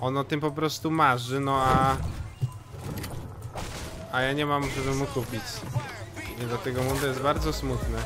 On o tym po prostu marzy, no a... A ja nie mam, żeby mu kupić. I dlatego mu to jest bardzo smutne.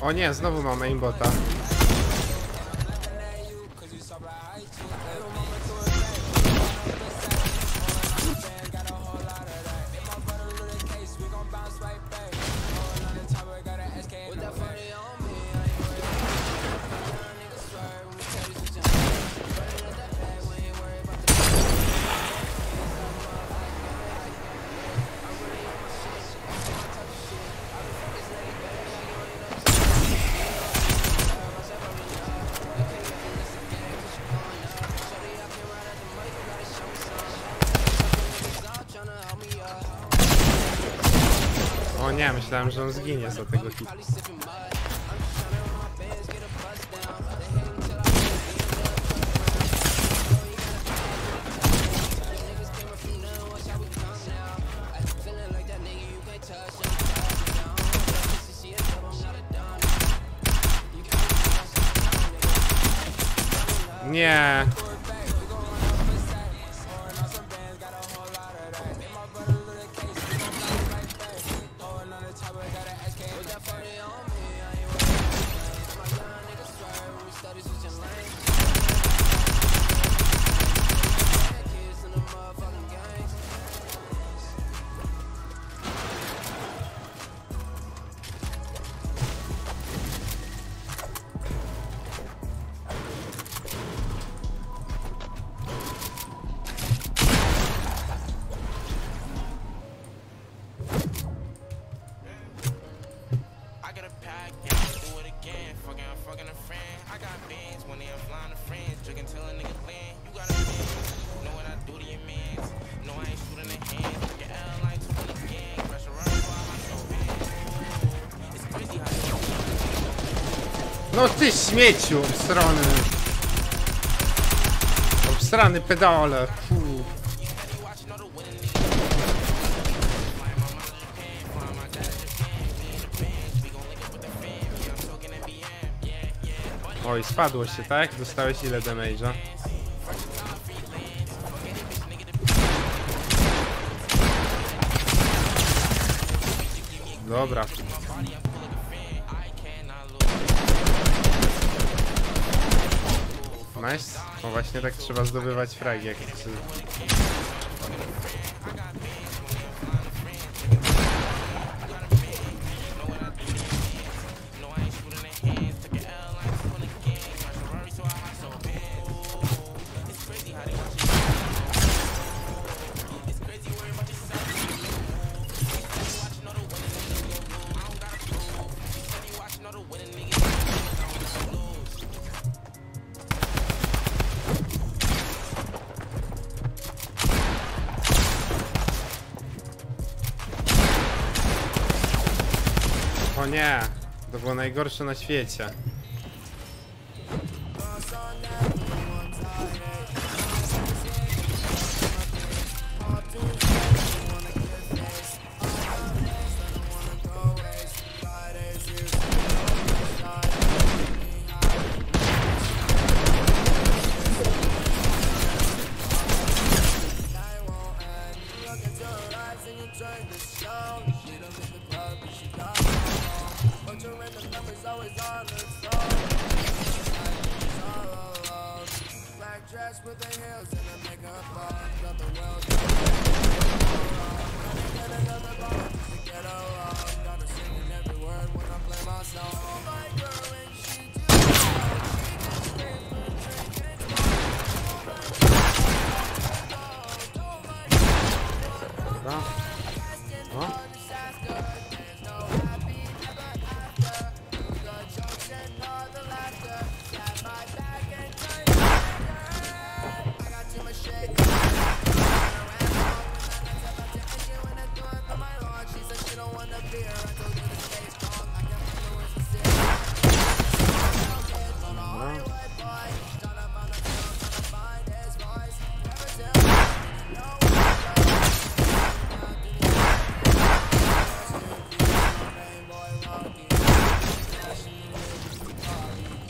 O nie, znowu mamy aimbota. Myślałem, że on zginie za tego hitu. Nie. No ty śmieciu, obstrony. Obstrany pedale. Fu. Oj, spadło się, tak? Dostałeś ile damage'a? Dobra. Nice. No właśnie tak trzeba zdobywać fragi, jak nie! To było najgorsze na świecie. Black dress with the heels and the makeup on. Got the world. Oh my girl, and she just she just came Dobra. O. Dobra.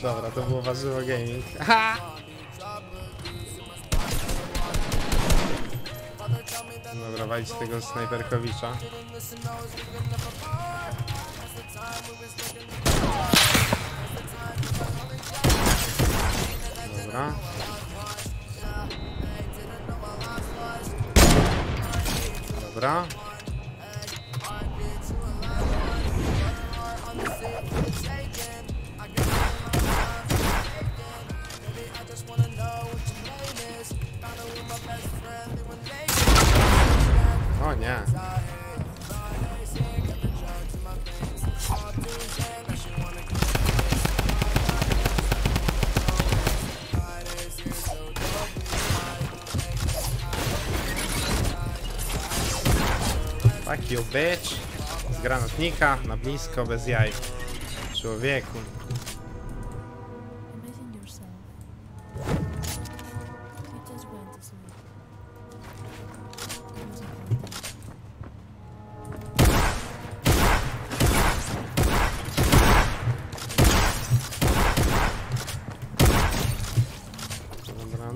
Dobra, to było warzywo gaming. Aha! Dobra, walić tego snajperkowicza. Dobra. Dobra. You bitch. Z granatnika na blisko, bez jaj. Człowieku.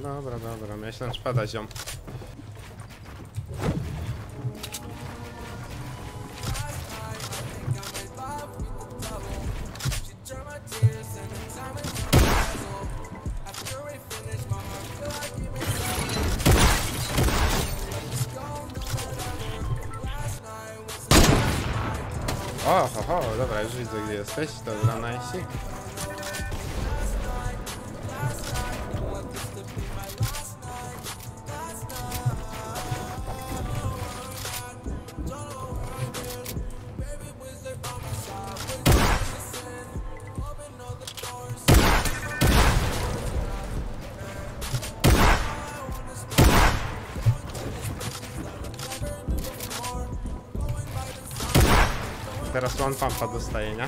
Dobra, dobra. Myślę, że pada ziom. забрать жизнь, где я стась, что за наси. Teraz one pumpa dostaje, nie?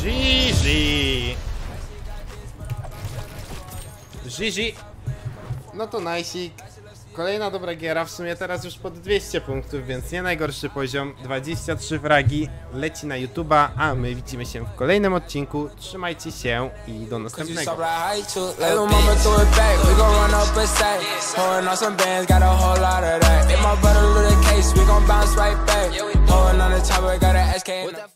Gigi! Gigi! No to najsik. Kolejna dobra giera, w sumie teraz już pod 200 punktów, więc nie najgorszy poziom. 23 fragi, leci na YouTube'a, a my widzimy się w kolejnym odcinku. Trzymajcie się i do następnego.